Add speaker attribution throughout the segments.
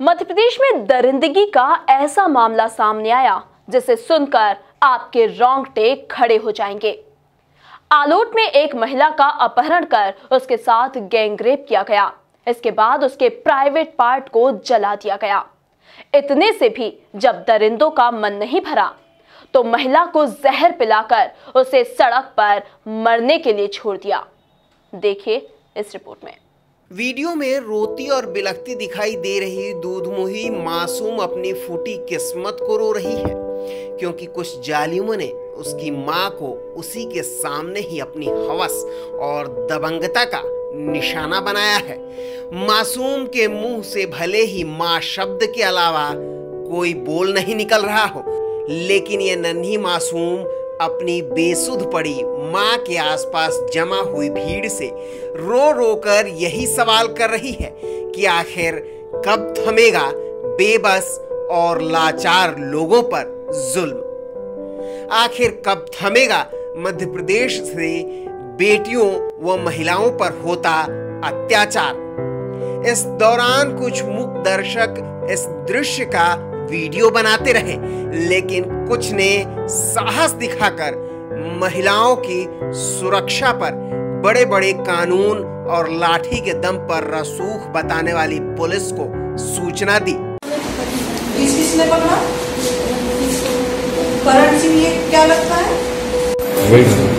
Speaker 1: मध्य प्रदेश में दरिंदगी का ऐसा मामला सामने आया, जिसे सुनकर आपके रोंगटे खड़े हो जाएँगे। आलोट में एक महिला का अपहरण कर उसके साथ गैंगरेप किया गया। इसके बाद उसके प्राइवेट पार्ट को जला दिया गया। इतने से भी जब दरिंदों का मन नहीं भरा तो महिला को जहर पिलाकर उसे सड़क पर मरने के लिए छोड़ दिया। देखिए इस रिपोर्ट में।
Speaker 2: वीडियो में रोती और बिलखती दिखाई दे रही दूधमुही मासूम अपनी फूटी किस्मत को रो रही है, क्योंकि कुछ जालिमों ने उसकी माँ को उसी के सामने ही अपनी हवस और दबंगता का निशाना बनाया है। मासूम के मुँह से भले ही माँ शब्द के अलावा कोई बोल नहीं निकल रहा हो, लेकिन ये नन्ही मासूम अपनी बेसुध पड़ी माँ के आसपास जमा हुई भीड़ से रो रो कर यही सवाल कर रही है कि आखिर कब थमेगा बेबस और लाचार लोगों पर जुल्म? आखिर कब थमेगा मध्य प्रदेश से बेटियों व महिलाओं पर होता अत्याचार? इस दौरान कुछ मुख दर्शक इस दृश्य का वीडियो बनाते रहे लेकिन कुछ ने साहस दिखाकर महिलाओं की सुरक्षा पर बड़े बड़े कानून और लाठी के दम पर रसूख बताने वाली पुलिस को सूचना दी।
Speaker 3: किस किसने पकड़ा? करण सिंह ये क्या लगता है?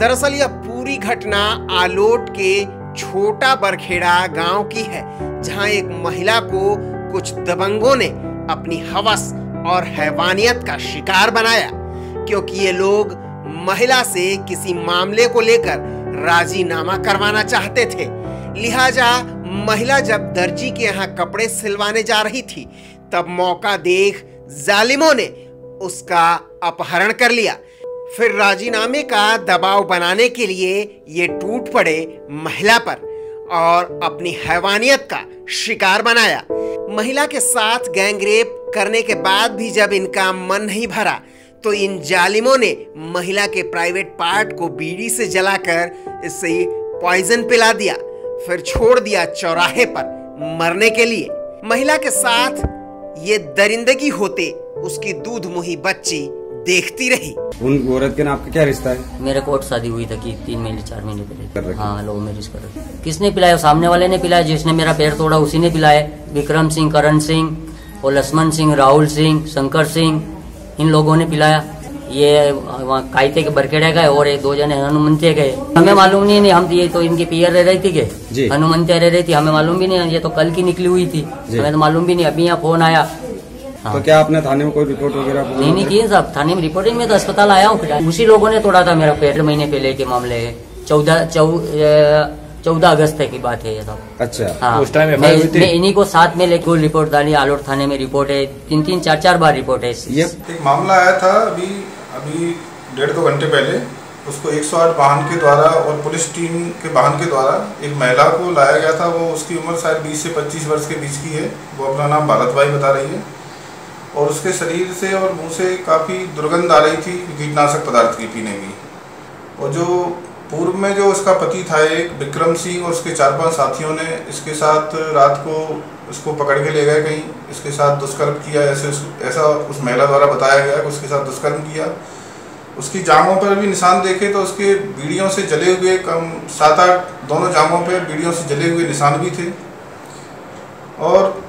Speaker 2: दरअसल यह पूरी घटना आलोट के छोटा बरखेड़ा गाँव की है, जहाँ एक महिला को कुछ दबंगों ने अपनी हवस और हैवानियत का शिकार बनाया। क्योंकि ये लोग महिला से किसी मामले को लेकर राजीनामा करवाना चाहते थे। लिहाजा महिला जब दर्जी के यहाँ कपड़े सिलवाने जा रही थी, तब मौका देख जालिमों ने उसका अपहरण कर लिया। फिर राजीनामे का दबाव बनाने के लिए ये टूट पड़े महिला पर और अपनी हैवानियत का शिकार बनाया। महिला के साथ गैंगरेप करने के बाद भी जब इनका मन नहीं भरा तो इन जालिमों ने महिला के प्राइवेट पार्ट को बीड़ी से जलाकर इससे पॉइजन पिला दिया, फिर छोड़ दिया चौराहे पर मरने के लिए। महिला के साथ ये दरिंदगी होते उसकी दूध मुही बच्ची देखती रही।
Speaker 4: उन औरत के नाम का क्या रिश्ता है?
Speaker 5: मेरे कोर्ट शादी हुई था कि तीन महीने चार महीने पहले। हाँ लव मैरिज कर किसने पिलाया? सामने वाले ने पिलाया जिसने मेरा पैर तोड़ा उसी ने पिलाया। विक्रम सिंह करण सिंह और लक्ष्मण सिंह राहुल सिंह शंकर सिंह इन लोगों ने पिलाया। ये वहाँ कायते के बरखेड़े गए और एक दो जने हनुमंते गए। हमें मालूम नहीं नहीं हम तो ये तो इनकी पियर रह रही थी
Speaker 4: जी।
Speaker 5: के हनुमंते रह रही थी हमें मालूम भी नहीं ये तो कल की निकली हुई थी। हमें तो मालूम भी नहीं अभी यहाँ फ़ोन आया। हाँ।
Speaker 4: तो क्या आपने थाने में कोई रिपोर्ट वगैरह
Speaker 5: नहीं नहीं किए साहब। थाने में रिपोर्टिंग में तो अस्पताल आया हूँ उसी लोगों ने तोड़ा था मेरा पेट महीने पहले के मामले। है चौदह चौदह अगस्त की बात है ये सब
Speaker 4: अच्छा।
Speaker 5: हाँ।
Speaker 6: उस टाइम
Speaker 5: मैं? मैं इन्हीं को साथ में लेकर रिपोर्ट डाली आलोट थाने में रिपोर्ट है। तीन तीन चार चार बार रिपोर्ट है।
Speaker 4: ये
Speaker 7: एक मामला आया था अभी अभी डेढ़ दो घंटे पहले। उसको 108 वाहन के द्वारा और पुलिस टीम के वाहन के द्वारा एक महिला को लाया गया था। वो उसकी उम्र शायद 20 से 25 वर्ष के बीच की है। वो अपना नाम भारत भाई बता रही है। और उसके शरीर से और मुँह से काफ़ी दुर्गंध आ रही थी, कीटनाशक पदार्थ की पीने की और जो पूर्व में जो उसका पति था एक, विक्रम सिंह और उसके चार पाँच साथियों ने इसके साथ रात को उसको पकड़ के ले गए कहीं। इसके साथ दुष्कर्म किया, ऐसे ऐसा उस महिला द्वारा बताया गया कि उसके साथ दुष्कर्म किया। उसकी जांघों पर भी निशान देखे तो उसके बीड़ियों से जले हुए कम सात आठ दोनों जांघों पर बीड़ियों से जले हुए निशान भी थे। और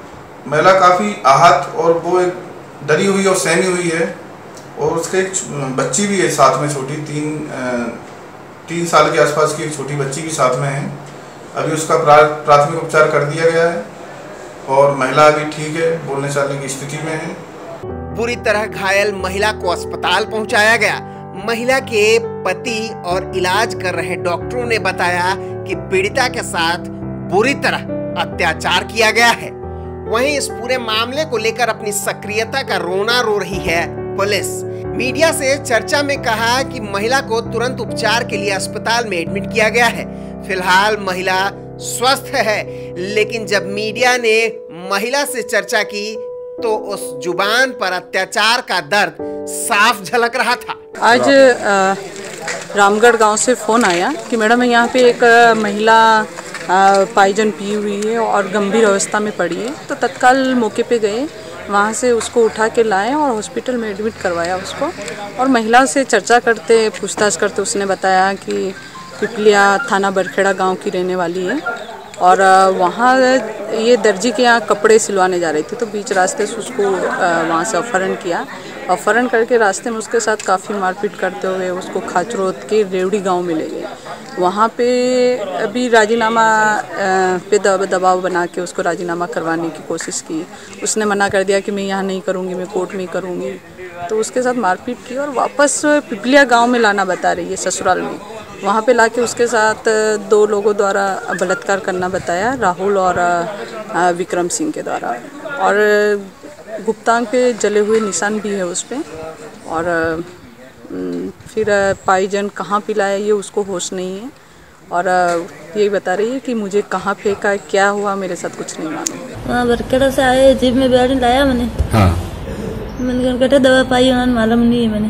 Speaker 7: महिला काफ़ी आहत और वो एक डरी हुई और सहमी हुई है और उसके एक बच्ची भी है साथ में छोटी, तीन तीन साल के आसपास की एक छोटी बच्ची भी साथ में है। अभी उसका प्राथमिक उपचार कर दिया गया है और महिला अभी ठीक है, बोलने चालने की स्थिति में है।
Speaker 2: बुरी तरह घायल महिला को अस्पताल पहुँचाया गया। महिला के पति और इलाज कर रहे डॉक्टरों ने बताया कि पीड़िता के साथ बुरी तरह अत्याचार किया गया है। वहीं इस पूरे मामले को लेकर अपनी सक्रियता का रोना रो रही है पुलिस। मीडिया से चर्चा में कहा कि महिला को तुरंत उपचार के लिए अस्पताल में एडमिट किया गया है। फ़िलहाल महिला स्वस्थ है, लेकिन जब मीडिया ने महिला से चर्चा की तो उस ज़ुबान पर अत्याचार का दर्द साफ़ झलक रहा था।
Speaker 6: आज रामगढ़ गाँव से फ़ोन आया कि मैडम, यहाँ पे एक महिला पाइजन पी हुई है और गंभीर अवस्था में पड़ी है। तो तत्काल मौके पे गए, वहाँ से उसको उठा के लाए और हॉस्पिटल में एडमिट करवाया उसको। और महिला से चर्चा करते, पूछताछ करते उसने बताया कि पिपलिया थाना बरखेड़ा गाँव की रहने वाली है। और वहाँ ये दर्जी के यहाँ कपड़े सिलवाने जा रही थी तो बीच रास्ते से उसको वहाँ से अपहरण किया। अपहरण करके रास्ते में उसके साथ काफ़ी मारपीट करते हुए उसको खाचरोद के रेवड़ी गाँव में ले गए। वहाँ पे अभी राजीनामा पे दब- दबाव बना के उसको राजीनामा करवाने की कोशिश की। उसने मना कर दिया कि मैं यहाँ नहीं करूँगी, मैं कोर्ट में करूँगी। तो उसके साथ मारपीट की और वापस पिपलिया गाँव में लाना बता रही है ससुराल में। वहाँ पे लाके उसके साथ दो लोगों द्वारा बलात्कार करना बताया, राहुल और विक्रम सिंह के द्वारा। और गुप्तांग पे जले हुए निशान भी है उस पर और फिर पाईजन कहाँ पिलाया ये उसको होश नहीं है। और यही बता रही है कि मुझे कहाँ फेंका है क्या हुआ मेरे साथ कुछ नहीं मालूम।
Speaker 8: बरकड़ा से आए जीप में बैठ लाया मैंने।
Speaker 4: हाँ।
Speaker 8: मैंने कहा दवा पाई उन्होंने मालूम नहीं है मैंने।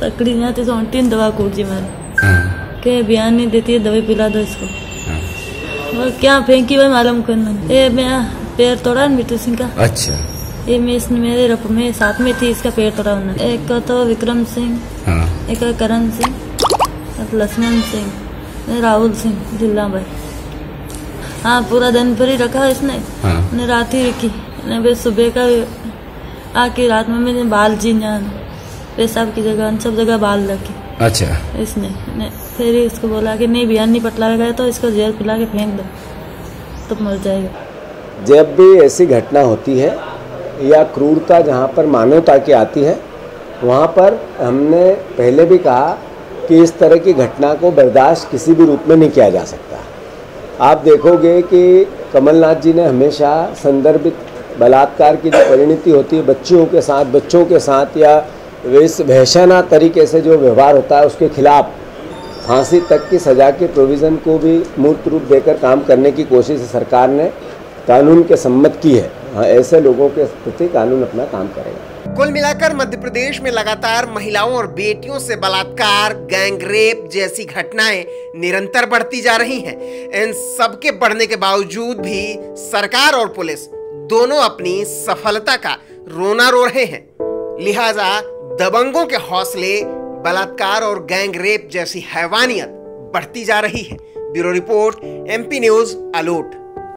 Speaker 8: पकड़ी जाती तो उल्टी दवा कूट जी मैंने
Speaker 4: हाँ।
Speaker 8: के बयान नहीं देती है दवाई पिला दो इसको। और क्या फेंकी वही मालूम करना। ये मैं पैर तोड़ा ना बिट्टू सिंह का।
Speaker 4: अच्छा।
Speaker 8: ये मैं इसने मेरे रप में साथ में थी इसका पैर तोड़ा उन्होंने। एक का तो विक्रम सिंह
Speaker 4: हाँ।
Speaker 8: एक का करण सिंह लक्ष्मण सिंह राहुल सिंह जिला भाई। हाँ पूरा दिन भर ही रखा इसने।
Speaker 4: हाँ।
Speaker 8: ने रात ही रखी। ने सुबह का आके रात में मैंने बाल जी जान पेशाब की जगह सब जगह बाल रखे।
Speaker 4: अच्छा।
Speaker 8: इसने ने फिर इसको बोला कि नहीं बिहार नहीं पटला गया तो इसको जेल पिला के फेंक दो तो मर जाएगा।
Speaker 9: जब भी ऐसी घटना होती है या क्रूरता जहाँ पर मानवता की आती है, वहाँ पर हमने पहले भी कहा कि इस तरह की घटना को बर्दाश्त किसी भी रूप में नहीं किया जा सकता। आप देखोगे कि कमलनाथ जी ने हमेशा संदर्भित बलात्कार की जो परिणति होती है, बच्चियों के साथ, बच्चों के साथ या इस वहशाना तरीके से जो व्यवहार होता है, उसके खिलाफ फांसी तक की सज़ा के प्रोविज़न को भी मूर्त रूप देकर काम करने की कोशिश सरकार ने कानून के सम्मत की है। हाँ ऐसे लोगों के प्रति कानून अपना काम करेगा।
Speaker 2: कुल मिलाकर मध्य प्रदेश में लगातार महिलाओं और बेटियों से बलात्कार गैंग रेप जैसी घटनाएँ निरंतर बढ़ती जा रही हैं। इन सबके बढ़ने के बावजूद भी सरकार और पुलिस दोनों अपनी सफलता का रोना रो रहे हैं। लिहाजा दबंगों के हौसले, बलात्कार और गैंग रेप जैसी हैवानियत बढ़ती जा रही है। Bureau report, MP news Alot